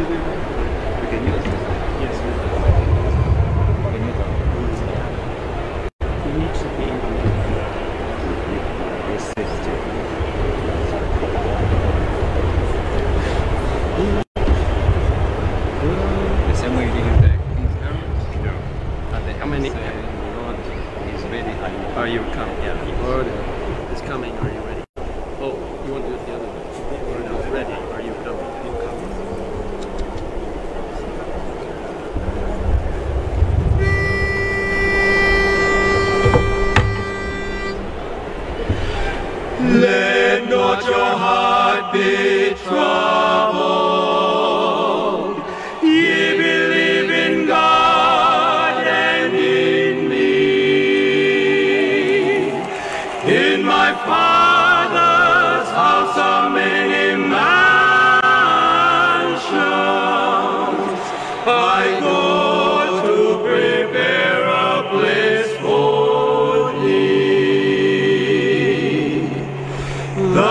We can use it. Yes, We can use it. we need to be able to yes, yes. The same way you use the King's Herald. No. At the How many- Say, Lord is ready. Are you Are you coming? Yeah. Lord is coming. Are you ready? Oh, you want to do it the other way? Lord is ready. Be troubled. Ye believe in God and in me. In my Father's house are many mansions. I go to prepare a place for thee. The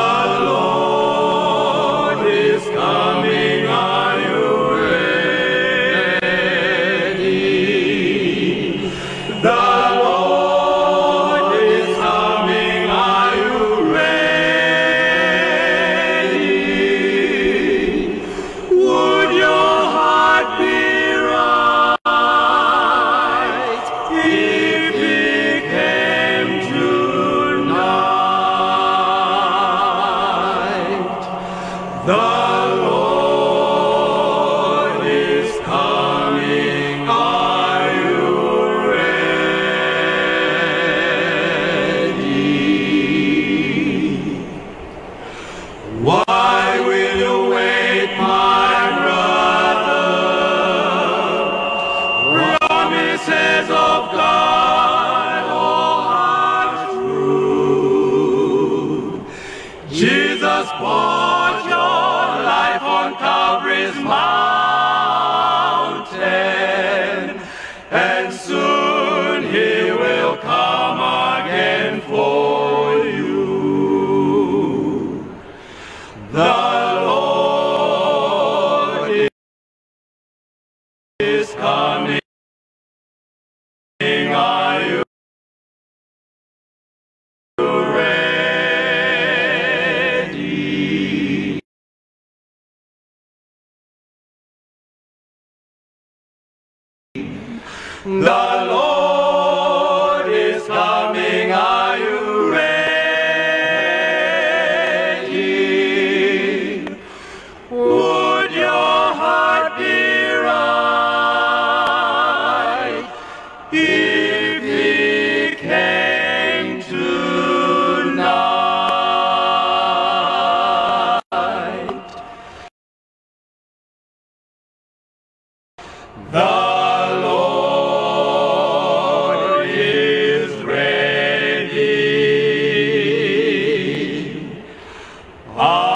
Bought your life on Calvary's mountain, The Lord is coming, are you ready? Would your heart be right? Amen.